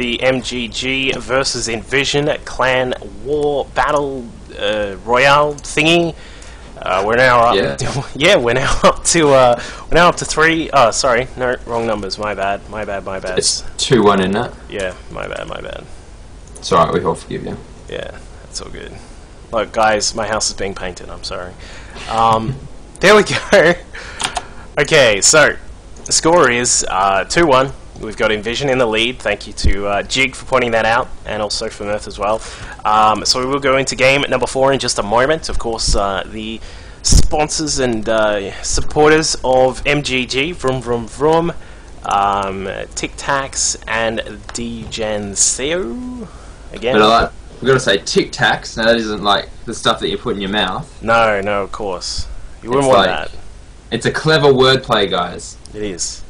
the MGG versus Invision Clan War Battle uh, Royale thingy. Uh, we're now up. Yeah. yeah, we're now up to uh, we're now up to three. Oh, sorry, no, wrong numbers. My bad. My bad. My bad. It's 2 1 in that. yeah, my bad. My bad. It's alright, we all forgive you. Yeah, that's all good. Look, guys, my house is being painted. I'm sorry. Um, there we go. okay, so the score is uh, 2 1. We've got Invision in the lead. Thank you to uh, Jig for pointing that out, and also for Mirth as well. Um, so we will go into game number four in just a moment. Of course, uh, the sponsors and uh, supporters of MGG, Vroom Vroom Vroom, um, Tic Tacs, and Degencio. Again, But I like, we've got to say Tic Tacs, now that isn't like the stuff that you put in your mouth. No, no, of course. You wouldn't It's want like- It's a clever wordplay, guys. It is.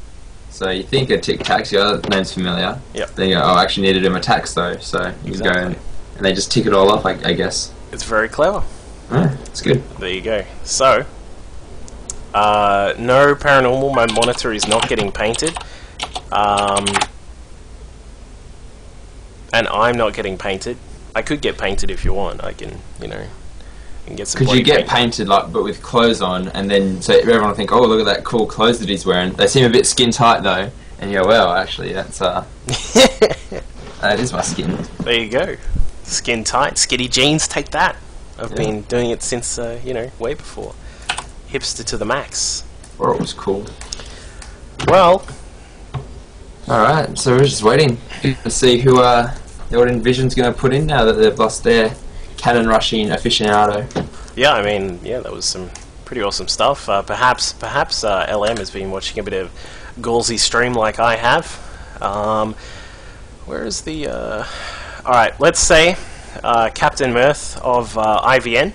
So you think of Tic Tacs, your name's familiar. Yep. Then you go, oh, I actually need to do my tax though. So you can go and, and they just tick it all off, I, I guess. It's very clever. Yeah, it's good. There you go. So, uh, no paranormal. My monitor is not getting painted. Um, and I'm not getting painted. I could get painted if you want. I can, you know, I can get some. Could body you get paint. painted like, but with clothes on, and then so everyone will think, oh, look at that cool clothes that he's wearing. They seem a bit skin tight though, and you go, well, actually, that's uh, that is my skin. there you go. Skin tight, skinny jeans. Take that. I've Yeah. been doing it since uh, you know way before. Hipster to the max. Or it was cool. Well, All right, so we're just waiting to see who uh, what Invision's going to put in now that they've lost their cannon rushing aficionado. Yeah, I mean, yeah, that was some pretty awesome stuff. Uh, perhaps, perhaps uh, LM has been watching a bit of Gallsy stream like I have. Um, where is the? Uh... All right, let's say uh, Captain Mirth of uh, IVN.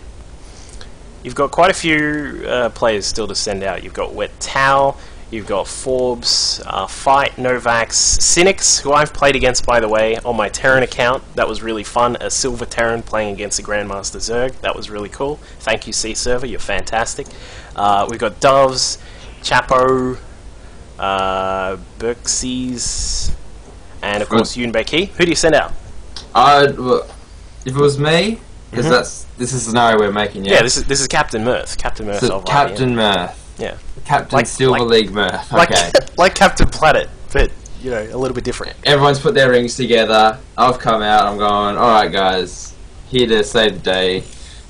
You've got quite a few uh, players still to send out. You've got Wet Towel, you've got Forbes, uh, Fight, Novax, Cynics, who I've played against, by the way, on my Terran account. That was really fun. A Silver Terran playing against a Grandmaster Zerg. That was really cool. Thank you, C Server. You're fantastic. Uh, we've got Doves, Chapo, uh, Berksies, and of course Ki. Who do you send out? Well, if it was me, because Mhm. that's this is the scenario we're making. Yeah, Yeah, this is this is Captain Mirth. Captain Mirth so. Captain Mirth, Yeah. Captain Like- Silver like- League Mirth. like Okay, like Captain Planet, but you know a little bit different. everyone's put their rings together. I've come out. I'm going. All right, guys, here to save the day.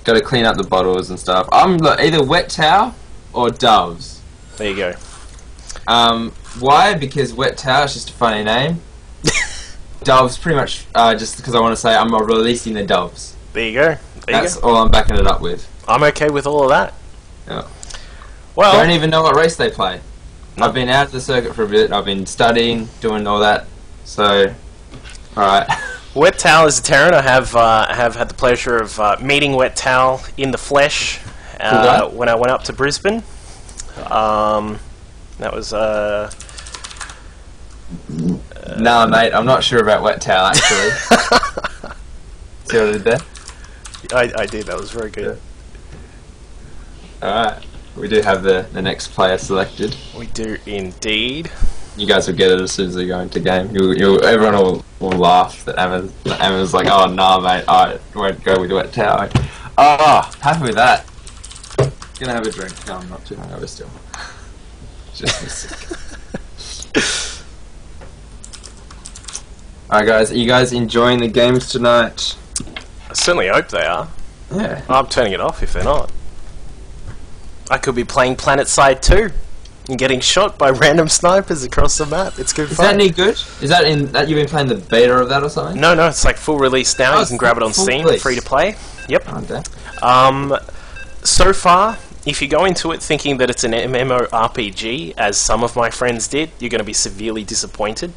Got to clean up the bottles and stuff. I'm look, either wet towel or doves. There you go. Um, why? Because wet towel is just a funny name. doves, pretty much, uh, just because I want to say I'm releasing the doves. There you go. There you That's go. all I'm backing it up with. I'm okay with all of that. Yeah. Well, Don't even know what race they play. I've been out of the circuit for a bit. I've been studying, doing all that. So, all right. Wet Towel is a Terran. I have uh, have had the pleasure of uh, meeting Wet Towel in the flesh uh, Cool when I went up to Brisbane. Um, that was uh, nah, mate. I'm not sure about wet towel actually. See what I did there? I, I did. That was very good. All right. We do have the, the next player selected. We do indeed. You guys will get it as soon as we go into game. You, you, everyone will, will laugh that Emma's, that Emma's like, oh, nah, mate, I won't go with wet towel. Ah, happy with that. Gonna have a drink. No, I'm not too hungover still. Just. Alright, guys, are you guys enjoying the games tonight? I certainly hope they are. Yeah. I'm turning it off if they're not. I could be playing PlanetSide 2 and getting shot by random snipers across the map. It's good fun. Is fun. that any good? Is that in that you've been playing the beta of that or something? No, no, it's like full release now. Oh, you can grab it on Steam, release. free to play. Yep. Oh, damn. Um, so far, if you go into it thinking that it's an MMORPG, as some of my friends did, you're going to be severely disappointed.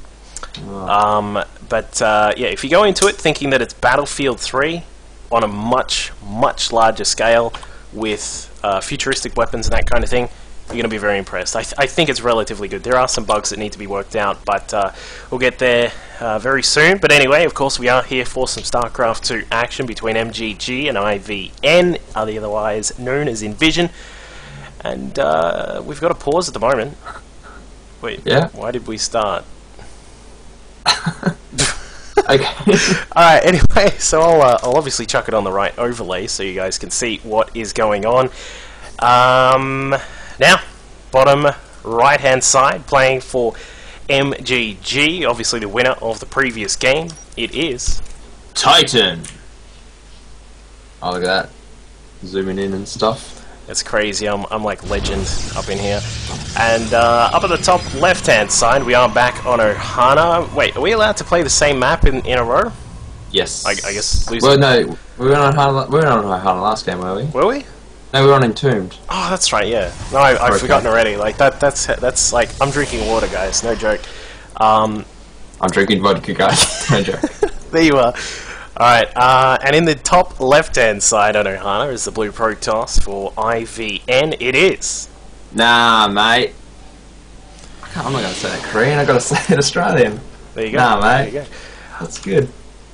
Um, but uh, yeah, if you go into it thinking that it's Battlefield 3 on a much, much larger scale with uh, futuristic weapons and that kind of thing, you're going to be very impressed. I, th- I think it's relatively good. There are some bugs that need to be worked out, but uh, we'll get there uh, very soon. But anyway, of course, we are here for some StarCraft 2 action between MGG and IVN, otherwise known as Invision. And uh, we've got a pause at the moment. Wait, Yeah. why did we start? Okay. Alright, anyway, so I'll, uh, I'll obviously chuck it on the right overlay so you guys can see what is going on. Um, now, bottom right hand side, playing for MGG, obviously the winner of the previous game. It is. Titan. Oh, look at that. Zooming in and stuff. It's crazy, I'm, I'm like legend up in here. And uh, up at the top left hand side, we are back on Ohana. Wait, are we allowed to play the same map in, in a row? Yes. I, I guess. Well, no, we were on Ohana, we were on Ohana last game, were we? Were we? No, we were on Entombed. Oh, that's right. Yeah. No, I, I've Okay. forgotten already. Like that. That's that's like I'm drinking water, guys. No joke. Um, I'm drinking vodka, guys. no joke. there you are. All right. Uh, and in the top left-hand side on Ohana is the blue Protoss for IVN. It is. Nah, mate. I can't, I'm not gonna say that Korean. I gotta say it Australian. There you go. Nah, mate. There you go. That's good.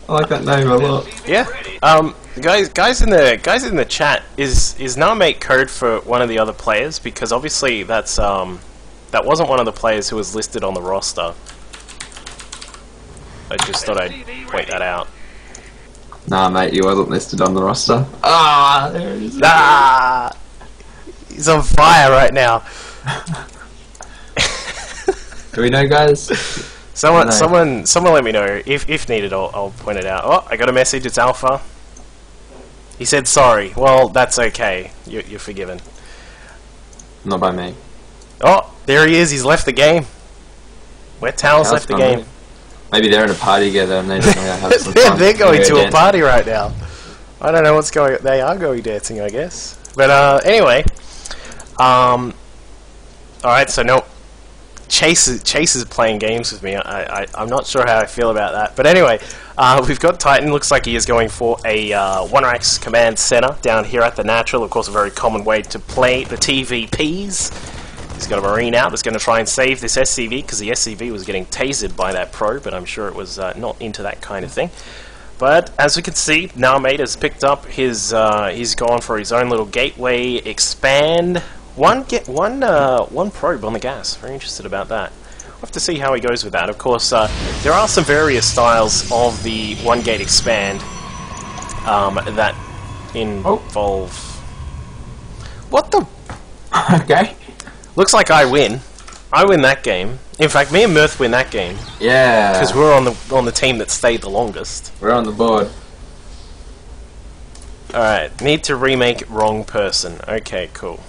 I like that name a lot. Yeah. Um, guys, guys in the guys in the chat is is Narmate code for one of the other players because obviously that's um that wasn't one of the players who was listed on the roster. I just thought I'd point that out. Nah, mate, you wasn't listed on the roster. Ah, there it is. Ah, he's on fire right now. Do we know, guys? Someone, No. someone, someone, let me know if if needed. I'll, I'll point it out. Oh, I got a message. It's Alpha. He said sorry. Well, that's okay. You're, you're forgiven. Not by me. Oh, there he is. He's left the game. Wet towels left the game. mate? Maybe they're in a party together and they just want to have some they're, fun. they're going to a party right now. I don't know what's going. They are going dancing, I guess. But uh, anyway, um, all right. So no, Chase is, Chase is playing games with me. I, I I'm not sure how I feel about that. But anyway, uh, we've got Titan. Looks like he is going for a uh, one racks command center down here at the natural. Of course, a very common way to play the TVPs. He's got a Marine out that's going to try and save this SCV because the SCV was getting tasered by that pro, but I'm sure it was uh, not into that kind of thing. But as we can see, Narmate has picked up his. Uh, he's gone for his own little gateway expand. One get one uh, one probe on the gas. Very interested about that. We'll have to see how he goes with that. Of course, uh, there are some various styles of the one gate expand um, that involve. What the okay. Looks like I win. I win that game. In fact, me and Mirth win that game Yeah. because we're on the on the team that stayed the longest. we're on the board. All right, need to remake wrong person. Okay, cool.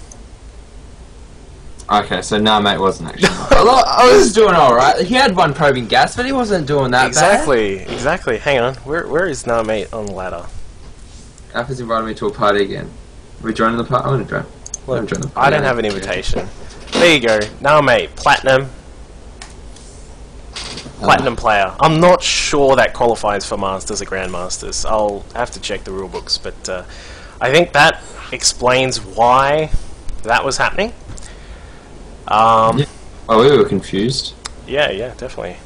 Okay, so nah, mate wasn't actually. I was doing alright. He had one probing gas, but he wasn't doing that exactly, exactly. Hang on, where where is Narmate on the ladder? bad. Alpha's invited me to a party again. Are we joining the party? I want to join. I wanna join the I don't have an invitation. There you go. Narmate, platinum, platinum player. I'm not sure that qualifies for masters or grandmasters. I'll have to check the rule books, but uh, I think that explains why that was happening. Um, Yeah. Oh, we were confused. yeah, yeah, definitely.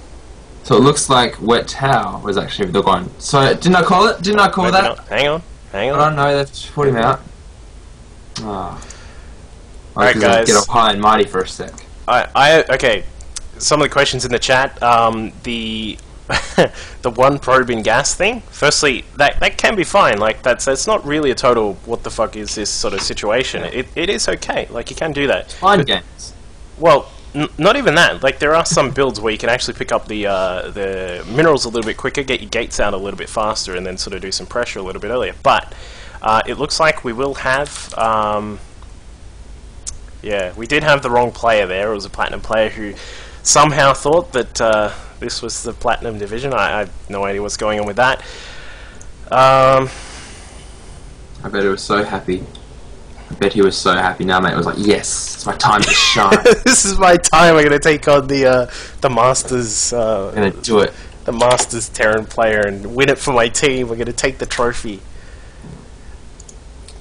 So it looks like Wet Towel was actually the one. So didn't I call it? Didn't I call Maybe that? not. Hang on, hang on. I on. don't know. They've put him out. Ah. Alright, because I guys. Get up high and mighty for a sec. I, I okay. Some of the questions in the chat. Um, the the one probe in gas thing. Firstly, that that can be fine. Like that's it's not really a total what the fuck is this sort of situation. It it is okay. Like you can do that. Mind games. Well, n- not even that. Like there are some builds where you can actually pick up the uh, the minerals a little bit quicker, get your gates out a little bit faster, and then sort of do some pressure a little bit earlier. But uh, it looks like we will have. Um, yeah, we did have the wrong player there. It was a platinum player who somehow thought that uh, this was the platinum division. I, I have no idea what's going on with that. Um, I bet he was so happy. I bet he was so happy. Now, mate It was like, "Yes, it's my time to shine. this is my time. I'm going to take on the uh, the Masters. Uh, I'm gonna do it." the Masters Terran player and win it for my team. We're going to take the trophy.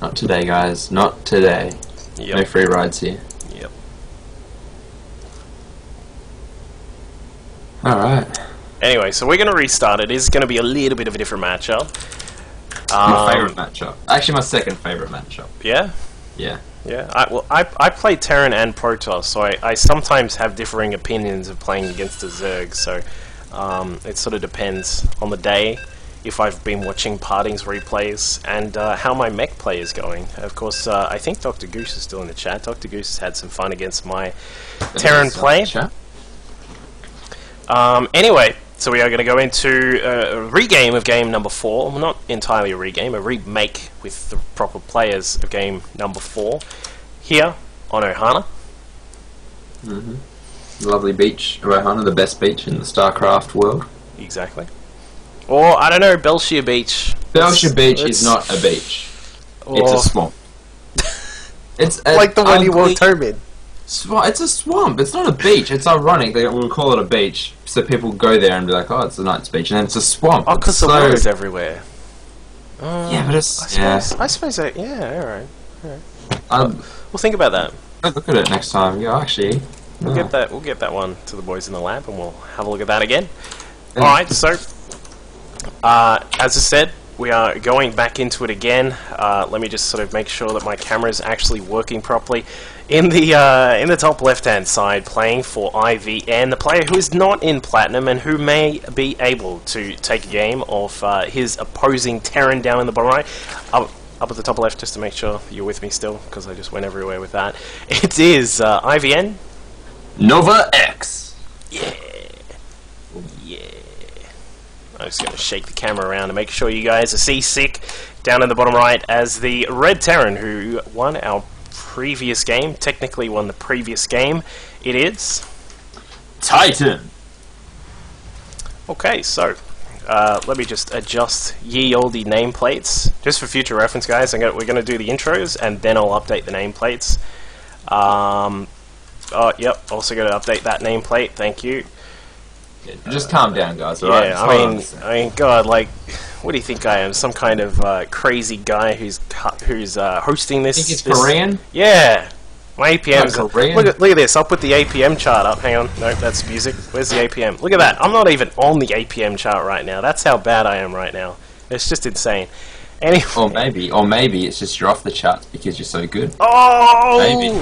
Not today, guys. Not today. No free rides here. Yep. All right. Anyway, so we're going to restart. It is going to be a little bit of a different matchup. My Um, favorite matchup. Actually, my second favorite matchup. Yeah. Yeah. Yeah, I, well, I, I play Terran and Protoss, so I, I sometimes have differing opinions of playing against a Zerg, so Um, it sort of depends on the day, if I've been watching PartinG's replays, and uh, how my mech play is going. Of course, uh, I think Dr. Goose is still in the chat. Dr. Goose has had some fun against my Terran play. Um, anyway, so we are going to go into uh, a regame of game number four. Well, not entirely a regame, a remake with the proper players of game number four. Here on Ohana. Lovely beach, Ohana—the best beach in the StarCraft world. Exactly. Or, I don't know, Belshir Beach. Belshir Beach let's- is not a beach. It's a swamp. It's a like the one you ugly walked home in. Swa- it's a swamp. It's not a beach. It's ironic. They will call it a beach, so people go there and be like, "Oh, it's a nice beach," and then it's a swamp. Oh, because It's the so- water's everywhere. Uh, Yeah, but it's I suppose, yeah. I suppose, that, yeah, alright. Um, We'll think about that. I'll look at it next time. Yeah, actually. We'll yeah. get that. We'll get that one to the boys in the lab, and we'll have a look at that again. Yeah. All right. So, uh, as I said, we are going back into it again. Uh, let me just sort of make sure that my camera is actually working properly. In the uh, in the top left-hand side, playing for IVN, the player who is not in platinum and who may be able to take a game of uh, his opposing Terran down in the bottom right. Up, up at the top left, just to make sure you're with me still, because I just went everywhere with that. It is uh, IVN Nova X. yeah. Yeah. I'm just going to shake the camera around and make sure you guys are seasick. Down in the bottom right as the Red Terran who won our previous game. Technically won the previous game. It is. Titan. Okay, so uh, let me just adjust ye olde nameplates. Just for future reference, guys, gonna, we're going to do the intros and then I'll update the nameplates. Um, oh, yep, also going to update that nameplate. Thank you. Just calm down, guys. Yeah, alright? I mean, I mean, God, like, what do you think I am? Some kind of uh, crazy guy who's who's uh, hosting this? think it's this- Korean. Yeah, my APM's Oh, Korean? Look at look at this. I'll put the APM chart up. Hang on, no, that's music. Where's the APM? Look at that. I'm not even on the APM chart right now. That's how bad I am right now. It's just insane. Anyway. Or maybe, or maybe it's just you're off the charts because you're so good. Oh, Maybe.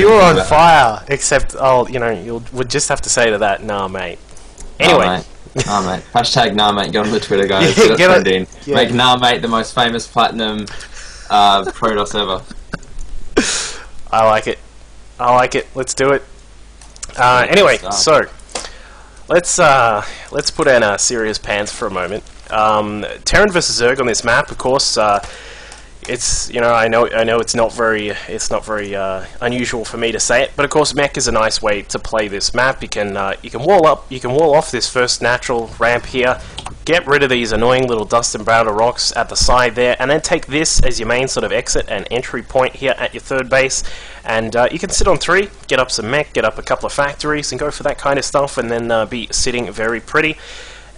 you're on fire. Except, oh, you know, you would just have to say to that, nah, mate. Nah, Anyway, mate. Nah, mate. Hashtag nah, mate. Get on the Twitter, guys. Yeah, Get on- trending. yeah. Make nah, mate the most famous platinum uh, Protoss ever. I like it. I like it. Let's do it. Uh, anyway, so let's uh, let's put in our serious pants for a moment. Um, Terran versus Zerg on this map, of course. Uh, it's you know I know I know it's not very it's not very uh, unusual for me to say it, but of course mech is a nice way to play this map. You can uh, you can wall up you can wall off this first natural ramp here, get rid of these annoying little dust and powder rocks at the side there, and then take this as your main sort of exit and entry point here at your third base. And uh, you can sit on three, get up some mech, get up a couple of factories, and go for that kind of stuff, and then uh, be sitting very pretty.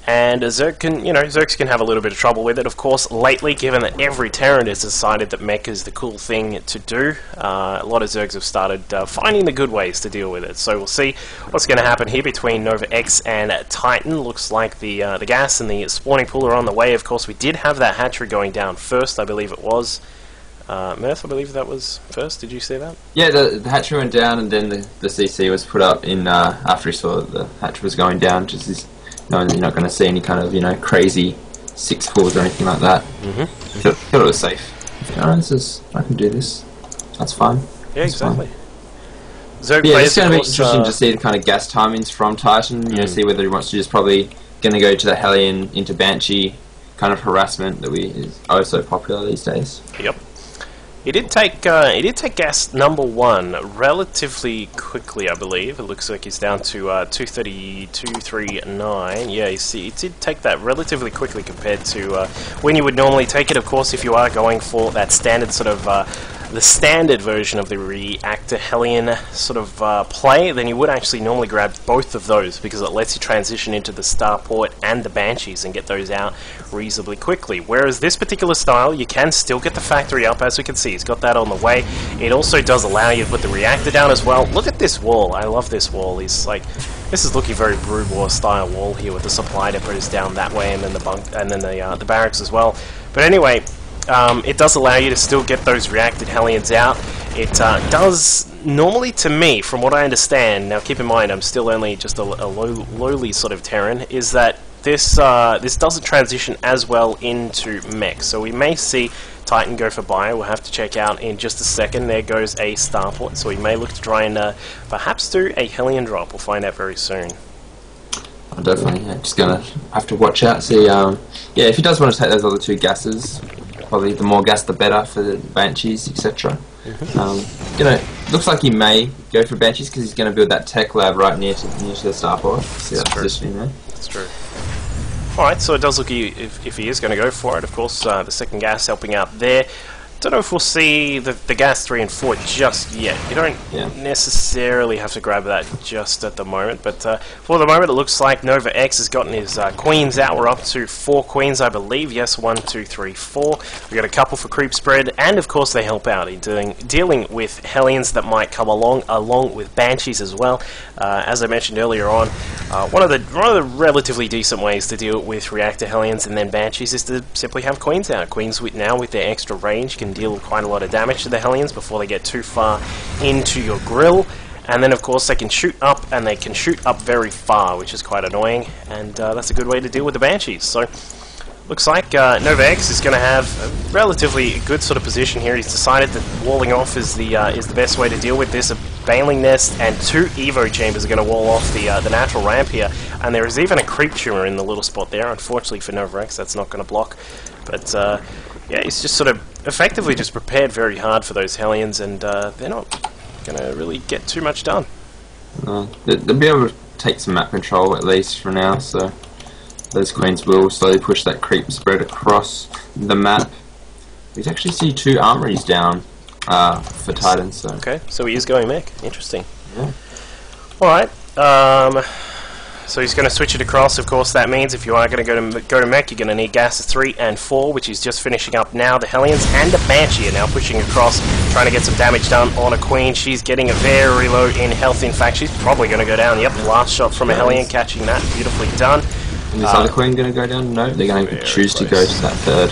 And Zerg can, you know, Zergs can have a little bit of trouble with it, of course, lately, given that every Terran has decided that mech is the cool thing to do. Uh, a lot of Zergs have started uh, finding the good ways to deal with it. So we'll see what's going to happen here between Nova X and Titan. Looks like the uh, the gas and the spawning pool are on the way. Of course, we did have that hatchery going down first, I believe it was. Uh, Mirth, I believe that was first. Did you see that? Yeah, the, the hatchery went down, and then the, the CC was put up in uh, after he saw that the hatchery was going down. Just that you're not going to see any kind of you know crazy six fours or anything like that. Mhm. Thought, thought it was safe. This is I can do this. That's fine. Yeah, That's fine. exactly. Zerg Yeah, it's going to be interesting uh, to see the kind of gas timings from Titan. You know, Mm. see whether he wants to just probably going to go to the Hellion into Banshee kind of harassment that we is oh so popular these days. Yep. He did take uh, he did take gas number one relatively quickly, I believe. It looks like he's down to uh, 232.39. Yeah, you see, he did take that relatively quickly compared to uh, when you would normally take it. Of course, if you are going for that standard sort of uh, the standard version of the reactor Hellion sort of uh, play, then you would actually normally grab both of those because it lets you transition into the Starport and the Banshees and get those out reasonably quickly. Whereas this particular style, you can still get the factory up, as we can see. It's got that on the way. It also does allow you to put the reactor down as well. Look at this wall. I love this wall. It's like this is looking very Brood War style wall here with the supply depots down that way and then the bunk and then the uh, the barracks as well. But anyway, um, it does allow you to still get those reacted Hellions out. It uh, does normally, to me, from what I understand, now keep in mind I'm still only just a, a low, lowly sort of Terran, is that this uh, this doesn't transition as well into mech. So we may see Titan go for bio. We'll have to check out in just a second. There goes a starport. So we may look to try and uh, perhaps do a Hellion drop. We'll find out very soon. Definitely yeah, just gonna have to watch out. See, um, yeah, if he does want to take those other two gases, probably the more gas the better for the banshees, etc. Mm-hmm. Um, you know, looks like he may go for banshees because he's going to build that tech lab right near to near to the starport. See that positioning there. That's true. Alright, so it does look he- if, if he is going to go for it. Of course, uh, the second gas helping out there. Don't know if we'll see the, the gas 3 and 4 just yet. You don't Yeah. necessarily have to grab that just at the moment, but uh, for the moment it looks like Nova X has gotten his uh, queens out. We're up to four queens, I believe. Yes, one, two, three, four. We've got a couple for creep spread, and of course they help out in doing, dealing with Hellions that might come along, along with Banshees as well. Uh, as I mentioned earlier on, uh, one of the one of the relatively decent ways to deal with reactor Hellions and then Banshees is to simply have Queens out. Queens with now with their extra range can deal quite a lot of damage to the Hellions before they get too far into your grill. And then, of course, they can shoot up, and they can shoot up very far, which is quite annoying. And uh, that's a good way to deal with the Banshees. So, looks like uh, Nova X is going to have a relatively good sort of position here. He's decided that walling off is the uh, is the best way to deal with this. A Baneling Nest and two Evo Chambers are going to wall off the uh, the natural ramp here. And there is even a Creep Tumor in the little spot there. Unfortunately for Nova X, that's not going to block. But uh, yeah, he's just sort of effectively just prepared very hard for those Hellions, and uh, they're not going to really get too much done. Uh, they- they'll be able to take some map control at least for now. So those queens will slowly push that creep spread across the map. We actually see two armories down uh, for Titan. So Okay, so he is going mech. Interesting. Yeah. Alright, um, so he's going to switch it across. Of course, that means if you are going to go to go to mech, you're going to need gases 3 and 4, which he's just finishing up now. The Hellions and the Banshee are now pushing across, trying to get some damage done on a Queen. She's getting a very low in health. In fact, she's probably going to go down. Yep, last shot from a Hellion, catching that. Beautifully done. is this Uh, other queen going to go down? No, they're going to choose to go to that third.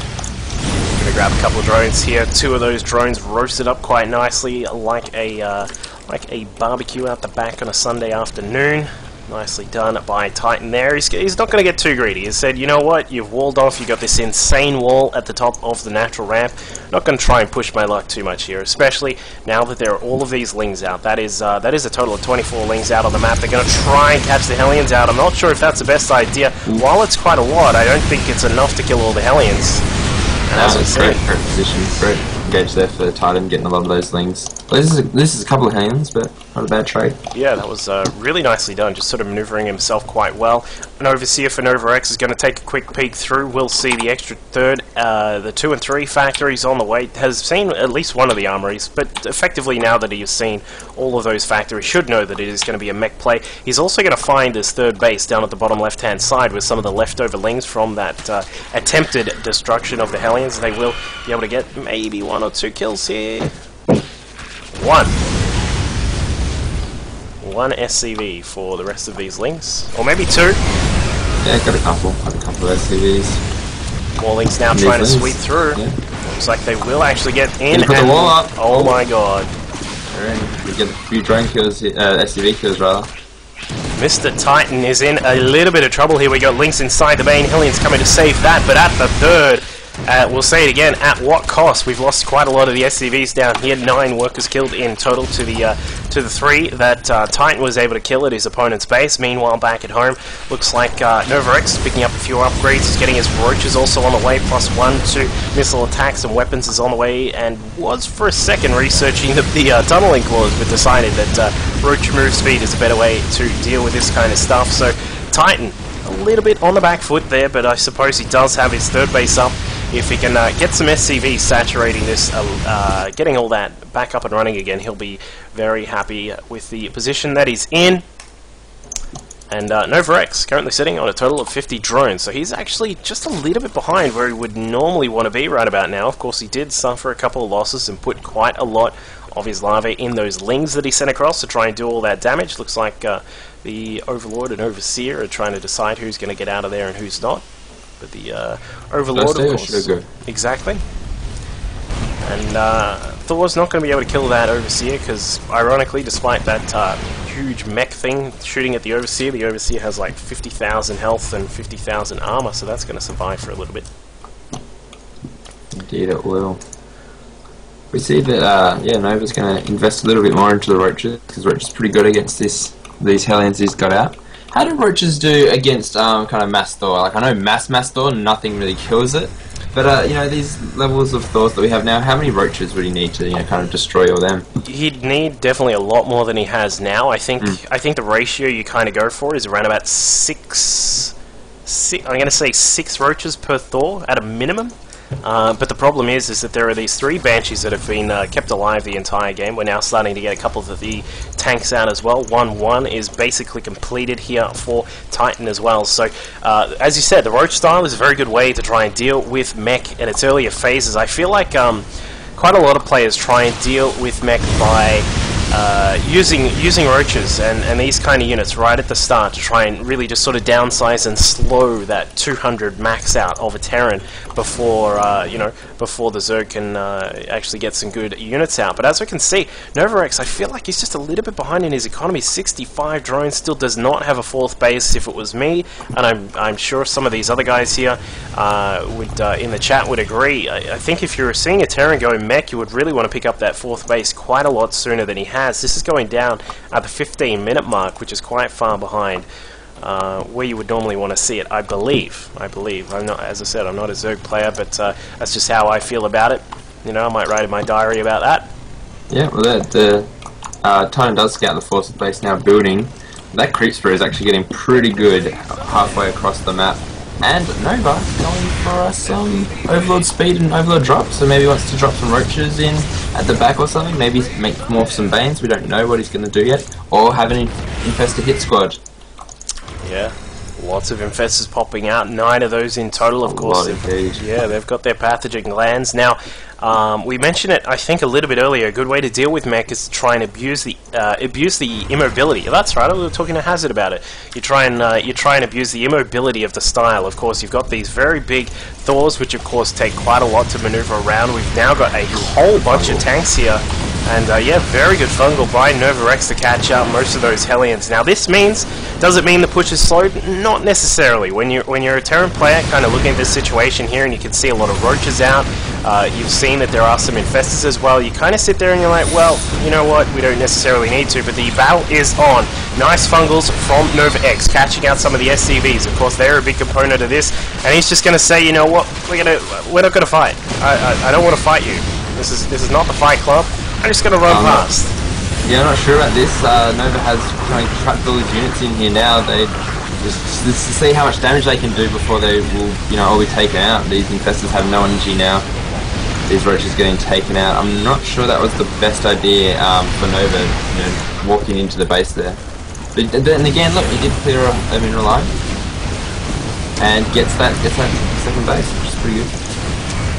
Gonna grab a couple of drones here. Two of those drones roasted up quite nicely, like a uh, like a barbecue out the back on a Sunday afternoon. Nicely done by Titan there. He's, he's not going to get too greedy. He said, you know what, you've walled off, you've got this insane wall at the top of the natural ramp. Not going to try and push my luck too much here, especially now that there are all of these lings out. That is uh, that is a total of 24 lings out on the map. They're going to try and catch the Hellions out. I'm not sure if that's the best idea. While it's quite a lot, I don't think it's enough to kill all the Hellions. And as we it's said, great, great position, great there for Titan, getting a lot of those. Well, this is a, this is a couple of hands, but not a bad trade. Yeah, that was uh, really nicely done, just sort of maneuvering himself quite well. An overseer for Nova X is going to take a quick peek through. We'll see the extra third, uh, the 2 and 3 factories on the way. Has seen at least one of the armories, but effectively now that he has seen all of those factories, should know that it is going to be a mech play. He's also going to find his third base down at the bottom left hand side with some of the leftover lings from that uh, attempted destruction of the Hellions. They will be able to get maybe one two kills here. One one SCV for the rest of these lings, or maybe two. Yeah, got a couple, got a couple of SCVs. More lings now trying to sweep through. Yeah. Looks like they will actually get in. Put the wall up. Oh my god. We get a few drone kills, here- uh, SCV kills rather. Mr. Titan is in a little bit of trouble here. We got lings inside the main. Hellions coming to save that, but at the third, uh, we'll say it again, at what cost? We've lost quite a lot of the SCVs down here. Nine workers killed in total to the uh, to the three that uh, Titan was able to kill at his opponent's base. Meanwhile, back at home, looks like uh, is picking up a few upgrades. He's getting his roaches also on the way, plus one, two missile attacks and weapons is on the way, and was for a second researching the, the uh, tunneling claws, but decided that uh, roach move speed is a better way to deal with this kind of stuff. So Titan a little bit on the back foot there, but I suppose he does have his third base up. If he can uh, get some SCV saturating this, uh, uh, getting all that back up and running again, he'll be very happy with the position that he's in. And uh, Nova X currently sitting on a total of 50 drones, so he's actually just a little bit behind where he would normally want to be right about now. Of course, he did suffer a couple of losses and put quite a lot of his larvae in those lings that he sent across to try and do all that damage. Looks like uh, the Overlord and Overseer are trying to decide who's going to get out of there and who's not. But the uh, Overlord, of course, should I go? exactly. And uh, Thor's not going to be able to kill that Overseer because, ironically, despite that uh, huge mech thing shooting at the Overseer, the Overseer has like 50,000 health and 50,000 armor, so that's going to survive for a little bit. Indeed, it will. We see that, uh, yeah, Nova's going to invest a little bit more into the Roaches because Roach is pretty good against this these Hellions he's got out. How do Roaches do against um, kind of Mass Thor? Like, I know Mass Mass Thor, nothing really kills it. But, uh, you know, these levels of Thors that we have now, how many Roaches would he need to, you know, kind of destroy all them? He'd need definitely a lot more than he has now. I think Mm. I think the ratio you kind of go for is around about six, six I'm going to say six roaches per Thor at a minimum. Uh, but the problem is, is that there are these three banshees that have been uh, kept alive the entire game. We're now starting to get a couple of the tanks out as well. One one is basically completed here for Titan as well. So, uh, as you said, the roach style is a very good way to try and deal with mech in its earlier phases. I feel like um, quite a lot of players try and deal with mech by uh, using using roaches and, and these kind of units right at the start to try and really just sort of downsize and slow that 200 max out of a Terran before uh, you know before the Zerg can uh, actually get some good units out. But as we can see, Novarex, I feel like he's just a little bit behind in his economy. 65 drones still does not have a fourth base. If it was me, and I'm I'm sure some of these other guys here uh, would uh, in the chat would agree. I, I think if you're seeing a Terran go mech, you would really want to pick up that fourth base quite a lot sooner than he has. This is going down at the 15 minute mark, which is quite far behind uh, where you would normally want to see it. I believe. I believe. I'm not, as I said, I'm not a Zerg player, but uh, that's just how I feel about it. You know, I might write in my diary about that. Yeah, well, the, the uh, Titan does scout the force base now building. That creep spread is actually getting pretty good halfway across the map. And Nova going for uh, some Overlord speed and Overlord drop, so maybe he wants to drop some roaches in at the back or something, maybe make morph some banes, we don't know what he's going to do yet, or have an infested hit squad. Yeah. Lots of infestors popping out. Nine of those in total, of A course. They've- Yeah, they've got their pathogen glands. Now, um, we mentioned it, I think, a little bit earlier. A good way to deal with mech is to try and abuse the uh, abuse the immobility. That's right. We were talking to Hazard about it. You try and uh, you try and abuse the immobility of the style. Of course, you've got these very big Thors, which of course take quite a lot to maneuver around. We've now got a whole bunch of tanks here. And uh, yeah, very good fungal by Novarex to catch up most of those Hellions. Now this means, does it mean the push is slowed? Not necessarily. When you're when you're a Terran player, kind of looking at this situation here, and you can see a lot of roaches out. Uh, you've seen that there are some infestors as well. You kind of sit there and you're like, well, you know what? We don't necessarily need to, but the battle is on. Nice fungals from Novarex, catching out some of the SCVs. Of course, they're a big component of this, and he's just going to say, you know what? We're gonna we're not going to fight. I, I I don't want to fight you. This is this is not the fight club. I'm just gonna run Um, past. Yeah, I'm not sure about this. Uh, Nova has trying to trapped all his units in here now. They just, just to see how much damage they can do before they will, you know, all be taken out. These infestors have no energy now. These roaches getting taken out. I'm not sure that was the best idea um, for Nova, you know, walking into the base there. But then again, look, he did clear a, a mineral line and gets that gets that second base, which is pretty good.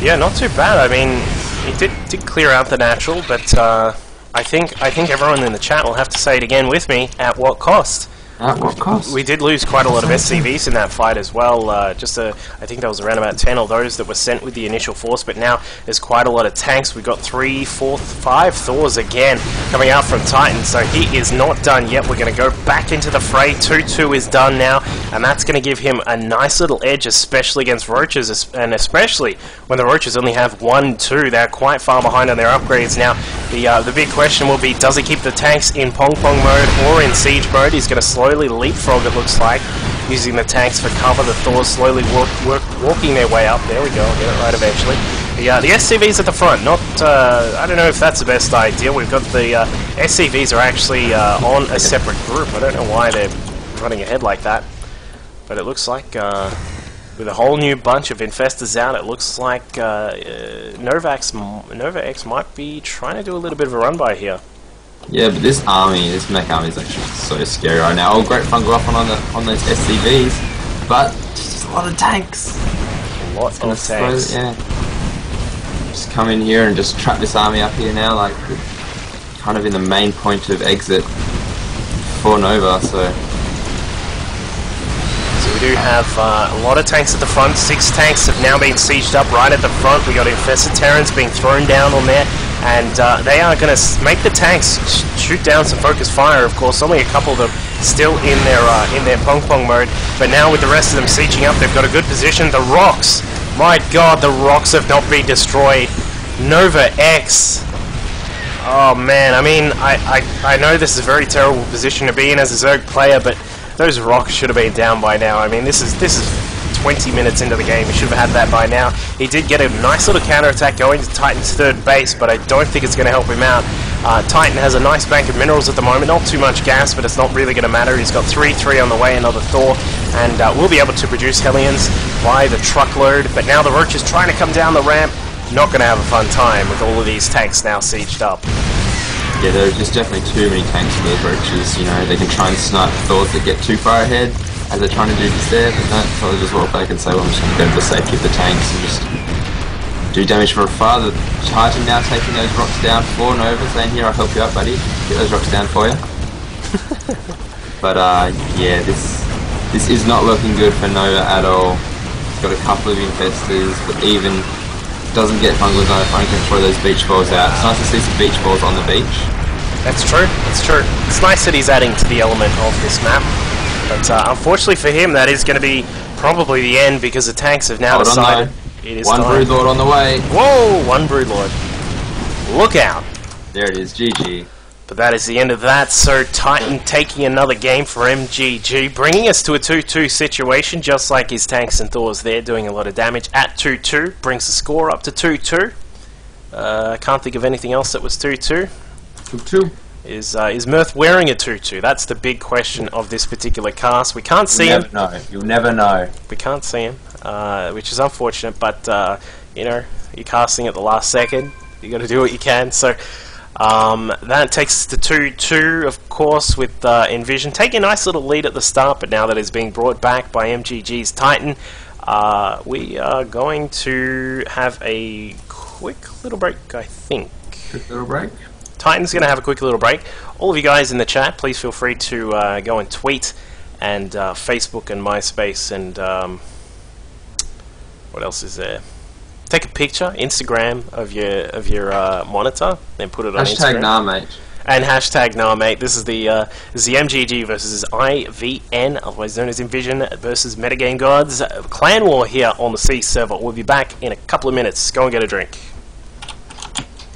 Yeah, not too bad. I mean, it did did clear out the natural, but uh, I think I think everyone in the chat will have to say it again with me. At what cost? At what cost? We did lose quite a lot of SCVs in that fight as well. Uh, just a, I think there was around about 10 of those that were sent with the initial force, but now there's quite a lot of tanks. We've got three, four, five Thors again coming out from Titan, so he is not done yet. We're going to go back into the fray. 2-2 is done now, and that's going to give him a nice little edge, especially against Roaches, and especially when the Roaches only have 1-2. They're quite far behind on their upgrades now. The, uh, the big question will be, does he keep the tanks in Pong Pong mode or in Siege mode? He's going to slowly leapfrog, it looks like, using the tanks for cover. The Thors slowly walk, walking their way up. There we go, I'll get it right eventually. The, uh, the SCVs at the front, not, uh, I don't know if that's the best idea. We've got the uh, SCVs are actually uh, on a separate group. I don't know why they're running ahead like that. But it looks like, uh, with a whole new bunch of infestors out, it looks like uh, uh, Novax, Nova X might be trying to do a little bit of a run by here. Yeah, but this army, this mech army is actually so scary right now. Oh, great fungal up on the on those SCVs, but just a lot of tanks. A lot Gonna of slow- tanks. yeah. Just come in here and just trap this army up here now, like kind of in the main point of exit for Nova. So So we do have uh, a lot of tanks at the front. Six tanks have now been sieged up right at the front. We got infested Terrans being thrown down on there, and uh, they are going to make the tanks sh shoot down some focus fire. Of course, only a couple of them still in their uh, in their pong pong mode, but now with the rest of them sieging up, they've got a good position. The rocks, my God, the rocks have not been destroyed. Nova X. Oh man, I mean, I, I, I know this is a very terrible position to be in as a Zerg player, but those rocks should have been down by now. I mean, this is this is 20 minutes into the game. He should have had that by now. He did get a nice little counterattack going to Titan's third base, but I don't think it's going to help him out. Uh, Titan has a nice bank of minerals at the moment. Not too much gas, but it's not really going to matter. He's got 3, 3 on the way, another Thor, and uh, we'll be able to produce Hellions by the truckload. But now the Roach is trying to come down the ramp. Not going to have a fun time with all of these tanks now sieged up. Yeah, there are just definitely too many tanks for the roaches. You know, they can try and snipe Thors that get too far ahead, as they're trying to do this there, but no, probably just walk back and say, well, I'm just going to go to the safety of the tanks and just do damage for a far. The Titan now taking those rocks down for Nova, saying, here, I'll help you out, buddy. Get those rocks down for you. but, uh, yeah, this this is not looking good for Nova at all. It's got a couple of infestors, but even doesn't get fungal zone, only can throw those beach balls out. It's nice to see some beach balls on the beach. That's true. That's true. It's nice that he's adding to the element of this map. But uh, unfortunately for him, that is going to be probably the end because the tanks have now Hold decided though. it is One time. Broodlord on the way. Whoa! One Broodlord. Look out! There it is, GG. But that is the end of that. So Titan taking another game for MGG, bringing us to a 2-2 situation, just like his tanks and Thors there, doing a lot of damage at 2-2. Brings the score up to 2-2. Uh, I can't think of anything else that was 2-2. Two two. Is uh, is Mirth wearing a 2-2? That's the big question of this particular cast. We can't see You'll him. No. You'll never know. We can't see him, uh, which is unfortunate. But uh, you know, you're casting at the last second. You got to do what you can. So um, that takes us to two two, of course, with uh, Invision taking a nice little lead at the start, but now that it's being brought back by MGG's Titan, uh, we are going to have a quick little break, I think. Quick little break. Titan's going to have a quick little break. All of you guys in the chat, please feel free to uh, go and tweet and uh, Facebook and MySpace and um, what else is there? Take a picture, Instagram of your of your uh, monitor, then put it on Hashtag Instagram. nah, mate. And hashtag nah, mate. This is the uh, this is the MGG versus IVN, otherwise known as Invision versus Metagame Gods. Clan War here on the C server. We'll be back in a couple of minutes. Go and get a drink.